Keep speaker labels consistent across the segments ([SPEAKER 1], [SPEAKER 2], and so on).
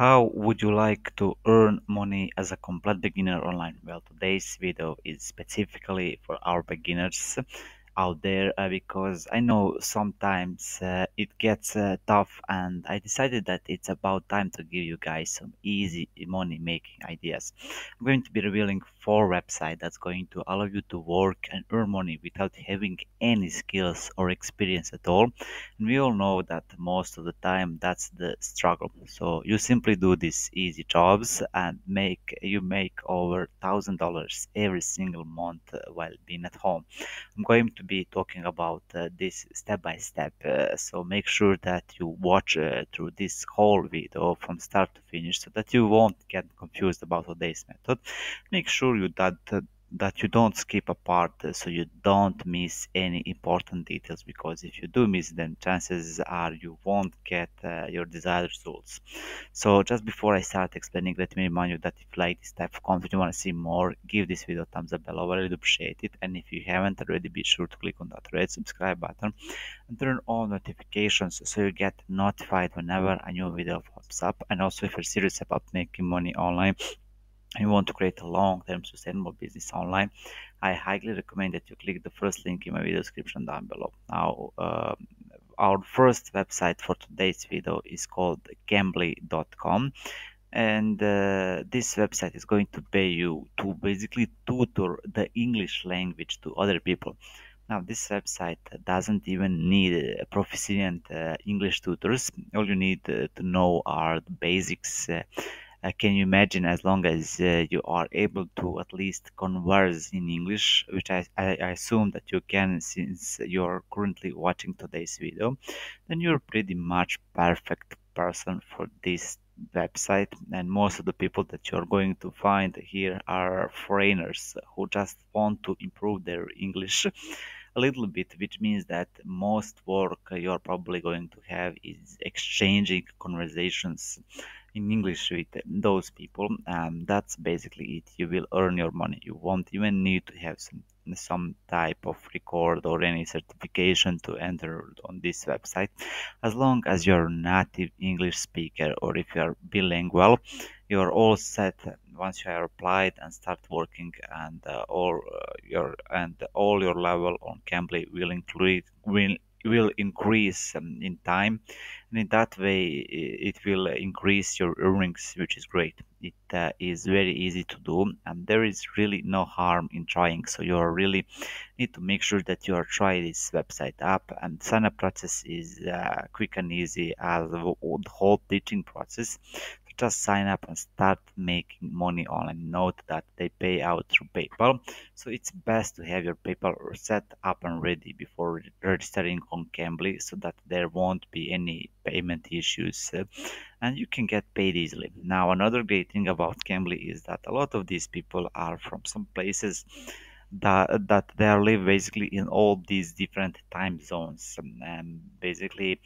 [SPEAKER 1] How would you like to earn money as a complete beginner online? Well, today's video is specifically for our beginners out there uh, because I know sometimes uh, it gets uh, tough, and I decided that it's about time to give you guys some easy money making ideas. I'm going to be revealing four websites that's going to allow you to work and earn money without having any skills or experience at all. And we all know that most of the time that's the struggle. So you simply do these easy jobs and make you make over thousand dollars every single month uh, while being at home. I'm going to be talking about uh, this step by step. Uh, so make sure that you watch uh, through this whole video from start to finish so that you won't get confused about today's method. Make sure you that that you don't skip a part so you don't miss any important details because if you do miss them chances are you won't get uh, your desired results. So just before i start explaining let me remind you that if you like this type of content you want to see more give this video a thumbs up below. I really appreciate it. And if you haven't already be sure to click on that red subscribe button and turn on notifications so you get notified whenever a new video pops up. And also if you're serious about making money online and you want to create a long-term sustainable business online, I highly recommend that you click the first link in my video description down below. Now, uh, our first website for today's video is called Cambly.com and uh, this website is going to pay you to basically tutor the English language to other people. Now, this website doesn't even need proficient uh, English tutors. All you need uh, to know are the basics uh, can you imagine as long as uh, you are able to at least converse in English, which I, I, I assume that you can since you're currently watching today's video, then you're pretty much perfect person for this website. And most of the people that you're going to find here are foreigners who just want to improve their English a little bit, which means that most work you're probably going to have is exchanging conversations in English with those people. Um, that's basically it. You will earn your money. You won't even need to have some some type of record or any certification to enter on this website as long as you're a native english speaker or if you're bilingual you're all set once you are applied and start working and uh, all uh, your and all your level on Cambly will include will will increase um, in time. And in that way it will increase your earnings which is great. It uh, is very easy to do and there is really no harm in trying. So you really need to make sure that you are try this website up and sign up process is uh, quick and easy as the whole teaching process just sign up and start making money online. Note that they pay out through PayPal, so it's best to have your PayPal set up and ready before registering on Cambly so that there won't be any payment issues uh, and you can get paid easily. Now, another great thing about Cambly is that a lot of these people are from some places that that they live basically in all these different time zones and basically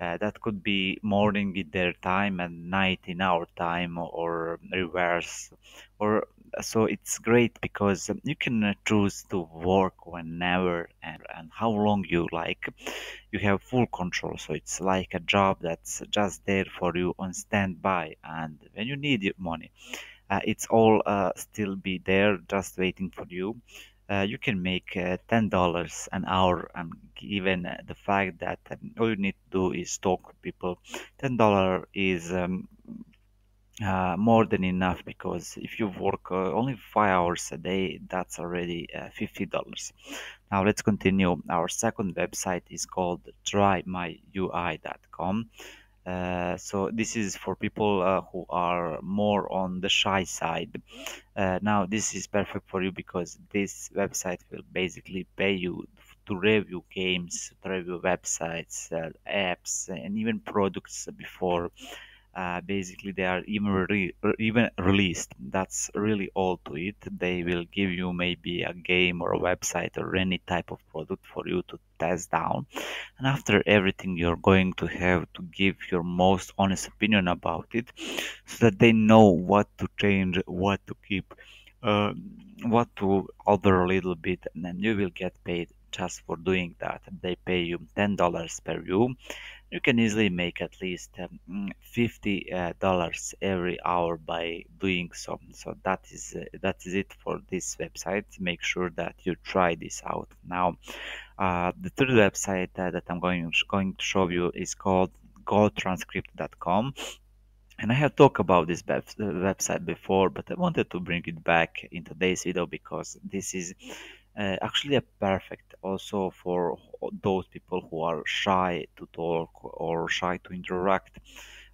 [SPEAKER 1] uh, that could be morning in their time and night in our time or reverse. Or so it's great because you can uh, choose to work whenever and, and how long you like. You have full control so it's like a job that's just there for you on standby and when you need your money. Uh, it's all uh, still be there just waiting for you uh, you can make uh, ten dollars an hour and given uh, the fact that um, all you need to do is talk with people ten dollar is um, uh, more than enough because if you work uh, only five hours a day that's already uh, $50 now let's continue. Our second website is called trymyui.com uh, so this is for people uh, who are more on the shy side. Uh, now this is perfect for you because this website will basically pay you to review games to review websites uh, apps and even products before uh, basically they are even re- even released. That's really all to it. They will give you maybe a game or a website or any type of product for you to test down. And after everything you're going to have to give your most honest opinion about it so that they know what to change what to keep uh, what to alter a little bit and then you will get paid just for doing that. They pay you $10 per view You can easily make at least um, mm, fifty uh, dollars every hour by doing so. So that is uh, that is it for this website. Make sure that you try this out. Now, uh, the third website uh, that I'm going going to show you is called GoTranscript.com. And I have talked about this uh, website before, but I wanted to bring it back in today's video because this is uh, actually a perfect also for those people who are shy to talk or shy to interact.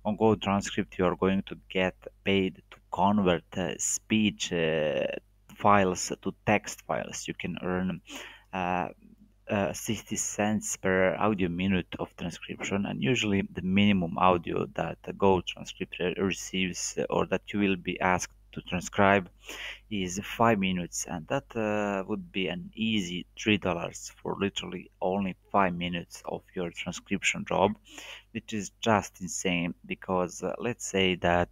[SPEAKER 1] On Go Transcript, you are going to get paid to convert uh, speech uh, files to text files. You can earn uh, uh, 60 cents per audio minute of transcription and usually the minimum audio that Go transcript receives or that you will be asked to transcribe is 5 minutes and that uh, would be an easy $3 for literally only 5 minutes of your transcription job which is just insane because uh, let's say that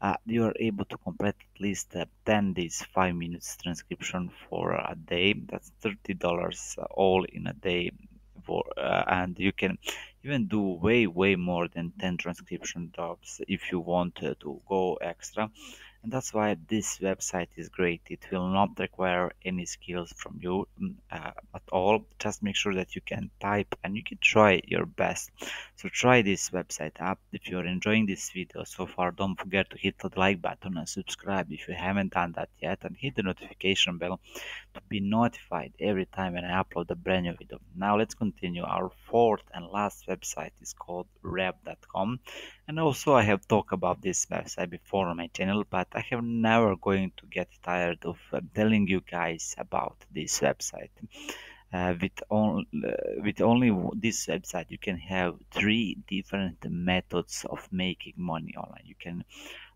[SPEAKER 1] uh, you are able to complete at least uh, 10 days 5 minutes transcription for a day. That's $30 all in a day for uh, and you can even do way way more than 10 transcription jobs if you want to go extra and that's why this website is great. It will not require any skills from you mm, uh, just make sure that you can type and you can try your best. So try this website up if you're enjoying this video so far. Don't forget to hit the like button and subscribe if you haven't done that yet and hit the notification bell to be notified every time when I upload a brand new video. Now let's continue. Our fourth and last website is called rev.com and also I have talked about this website before on my channel but I have never going to get tired of telling you guys about this website uh, with, on, uh, with only this website you can have three different methods of making money online. You can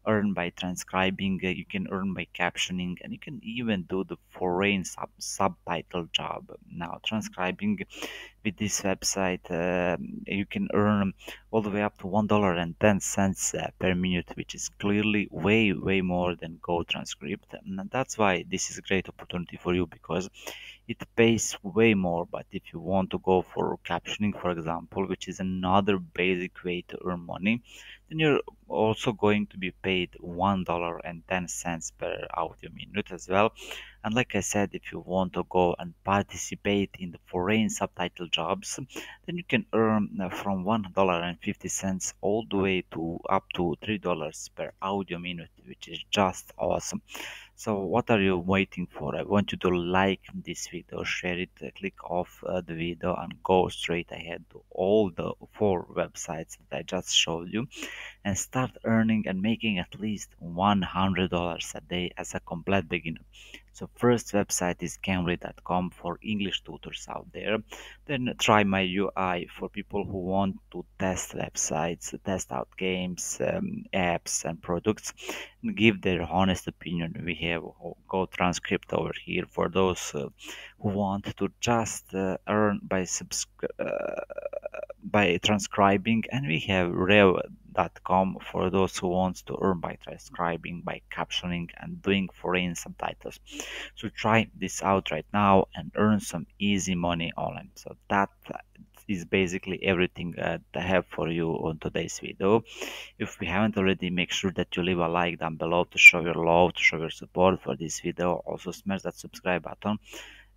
[SPEAKER 1] earn by transcribing uh, you can earn by captioning and you can even do the foreign sub subtitle job. Now transcribing with this website uh, you can earn all the way up to one dollar and ten cents uh, per minute which is clearly way way more than go transcript and that's why this is a great opportunity for you because it pays way more. But if you want to go for captioning for example which is another basic way to earn money then you're also going to be paid one dollar and ten cents per audio minute as well and like I said, if you want to go and participate in the foreign subtitle jobs, then you can earn uh, from $1.50 all the way to up to $3 per audio minute, which is just awesome. So what are you waiting for? I want you to like this video, share it, uh, click off uh, the video and go straight ahead to all the four websites that I just showed you and start earning and making at least $100 a day as a complete beginner. So first website is Cambly.com for English tutors out there. Then try my UI for people who want to test websites, test out games, um, apps and products and give their honest opinion. We have Go Transcript over here for those uh, who want to just uh, earn by uh, by transcribing and we have rev.com for those who wants to earn by transcribing by captioning and doing foreign subtitles so try this out right now and earn some easy money online so that is basically everything uh, I have for you on today's video. If we haven't already, make sure that you leave a like down below to show your love, to show your support for this video. Also smash that subscribe button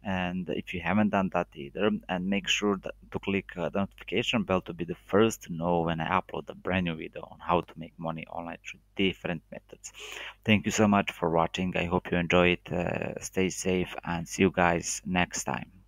[SPEAKER 1] and if you haven't done that either and make sure that to click uh, the notification bell to be the first to know when i upload a brand new video on how to make money online through different methods. Thank you so much for watching. I hope you enjoy it. Uh, stay safe and see you guys next time